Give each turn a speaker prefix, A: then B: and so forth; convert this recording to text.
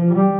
A: Mm-hmm.